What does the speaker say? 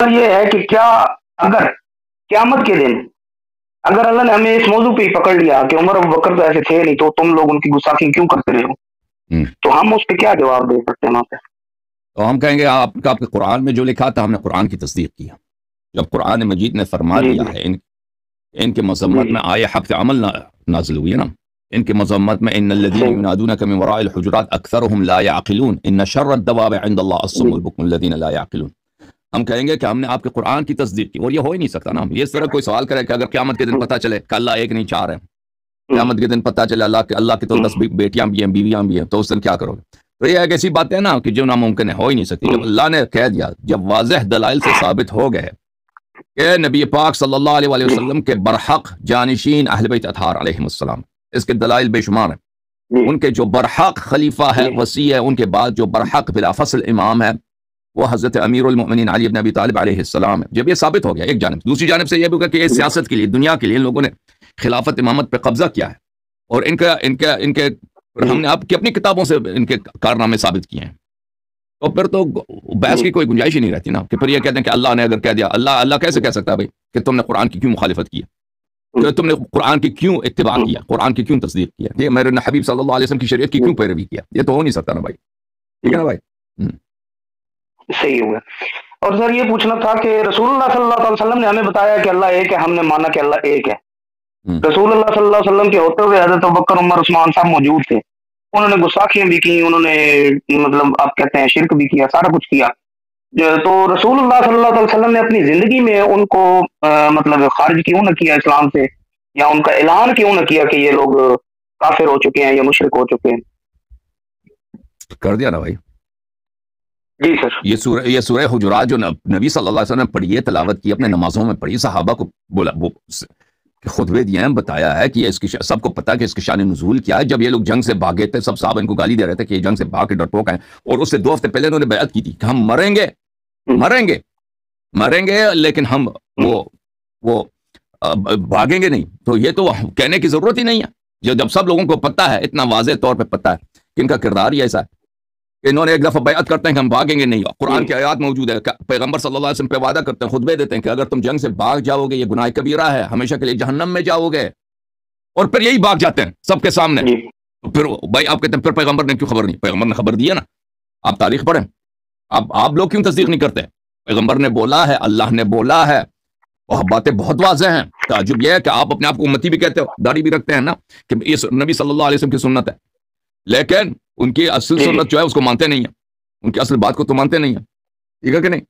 یہ ہے کہ کیا اگر قیامت کے دن اگر اللہ نے ہمیں اس موضوع پہ ہی پکڑ لیا کہ عمر ابو بکر تو ایسے تھے نہیں تو تم لوگ ان کی گساخی کیوں کرتے رہے ہو تو ہم اس پہ کیا جواب دے سکتے ہیں وہاں پہ تو ہم کہیں گے آپ کا آپ کے قرآن میں جو لکھا تھا ہم نے قرآن کی تصدیق کیا جب قرآن مجید نے فرما جی، دیا جی۔ ہے ان ان کے مذمت جی۔ میں آئے حق عمل نا- نازل ہوئی ہے نا ان کے مذمت میں ان الذين۔ ينادونك من وراء الحجرات اکثرهم لا يعقلون ان شر الدواب عند الله الصم۔ البكم الذين لا يعقلون ہم کہیں گے کہ ہم نے آپ کے قرآن کی تصدیق کی اور یہ ہو ہی نہیں سکتا نا یہ اس طرح کوئی سوال کرے کہ اگر قیامت کے دن پتہ چلے کہ اللہ ایک نہیں چار ہے قیامت کے دن پتہ چلے اللہ کے اللہ کی تو دس بی- بیٹیاں بھی ہیں بیویاں بھی ہیں تو اس دن کیا کرو گے؟ تو یہ ایک ایسی بات ہے نا کہ جو ناممکن ہے ہو ہی نہیں سکتی۔ جب اللہ نے کہہ دیا جب واضح دلائل سے ثابت ہو گئے کہ نبی پاک صلی اللہ علیہ وآلہ وسلم کے برحق جانشین اہل بیت اطہار علیہ السلام اس کے دلائل بے شمار ہیں۔ ان کے جو برحق خلیفہ ہے۔ وسیع ہے ان کے بعد جو برحق بلا فصل امام ہے وہ حضرت امیر المؤمنین علی بن ابی طالب علیہ السلام ہے جب یہ ثابت ہو گیا ایک جانب۔ دوسری جانب سے یہ بھی ہوگا کہ یہ سیاست کے لیے دنیا کے لیے ان لوگوں نے خلافت امامت پہ قبضہ کیا ہے۔ اور ان کا ان کا ان کے ہم نے آپ کی اپنی کتابوں سے ان کے کارنامے ثابت کیے ہیں۔ تو پھر تو بحث کی کوئی گنجائش ہی نہیں رہتی نا۔ کہ پھر یہ کہتے ہیں کہ اللہ نے اگر کہہ دیا اللہ اللہ کیسے کہہ سکتا ہے بھائی کہ تم نے قرآن کی کیوں مخالفت کی کہ تم نے قرآن کی کیوں اتباع کیا؟ قرآن کی کیوں تصدیق کیا؟ یہ میرے حبیب صلی اللہ علیہ وسلم کی شریعت کی کیوں پیروی کیا؟ یہ تو ہو نہیں سکتا نا بھائی۔ ٹھیک ہے نا بھائی؟ صحیح ہوا اور سر یہ پوچھنا تھا کہ رسول اللہ صلی اللہ علیہ وسلم نے ہمیں بتایا کہ اللہ ایک ہے ہم نے مانا کہ اللہ ایک ہے۔ رسول اللہ صلی اللہ علیہ وسلم کے ہوتے ہوئے حضرت بکر عمر عثمان صاحب موجود تھے۔ انہوں نے گساخیاں بھی کی انہوں نے مطلب آپ کہتے ہیں شرک بھی کیا سارا کچھ کیا۔ تو رسول اللہ صلی اللہ علیہ وسلم نے اپنی زندگی میں ان کو مطلب خارج کیوں نہ کیا اسلام سے؟ یا ان کا اعلان کیوں نہ کیا کہ یہ لوگ کافر ہو چکے ہیں یا مشرک ہو چکے ہیں؟ کر دیا نا بھائی۔ جی سر۔ یہ سورہ یہ سورہ حجرات جو نب- نبی صلی اللہ علیہ وسلم نے پڑھی ہے تلاوت کی اپنے نمازوں میں پڑھی صحابہ کو بولا وہ خطبے دیے ہیں بتایا ہے کہ اس کی سب کو پتا کہ اس کی شان نزول کیا ہے۔ جب یہ لوگ جنگ سے بھاگے تھے سب صحابہ ان کو گالی دے رہے تھے کہ یہ جنگ سے بھاگ کے ڈرپوک ہیں اور اس سے دو ہفتے پہلے انہوں نے بیعت کی تھی کہ ہم مریں گے مریں گے مریں گے لیکن ہم وہ وہ بھاگیں گے نہیں۔ تو یہ تو کہنے کی ضرورت ہی نہیں ہے۔ جو جب سب لوگوں کو پتہ ہے اتنا واضح طور پہ پتہ ہے کہ ان کا کردار ہی ایسا ہے۔ کہ انہوں نے ایک دفعہ بیعت کرتے ہیں کہ ہم بھاگیں گے نہیں۔ قرآن کی آیات موجود ہے پیغمبر صلی اللہ علیہ وسلم پہ وعدہ کرتے ہیں خطبے دیتے ہیں کہ اگر تم جنگ سے بھاگ جاؤ گے یہ گناہ کبیرہ ہے ہمیشہ کے لیے جہنم میں جاؤ گے۔ اور پھر یہی بھاگ جاتے ہیں سب کے سامنے۔ جی۔ تو پھر بھائی آپ کہتے ہیں پھر پیغمبر نے کیوں خبر نہیں؟ پیغمبر نے خبر دی ہے نا۔ آپ تاریخ پڑھیں۔ آپ آپ لوگ کیوں تصدیق نہیں کرتے؟ پیغمبر نے بولا ہے اللہ نے بولا ہے۔ وہ باتیں بہت واضح ہیں۔ تعجب یہ ہے کہ آپ اپنے آپ کو امتی بھی کہتے ہو داڑھی بھی رکھتے ہیں نا کہ یہ نبی صلی اللہ علیہ وسلم کی سنت ہے۔ لیکن ان کی اصل۔ سنت جو ہے اس کو مانتے نہیں ہیں۔ ان کی اصل بات کو تو مانتے نہیں ہیں۔ ٹھیک ہے کہ نہیں؟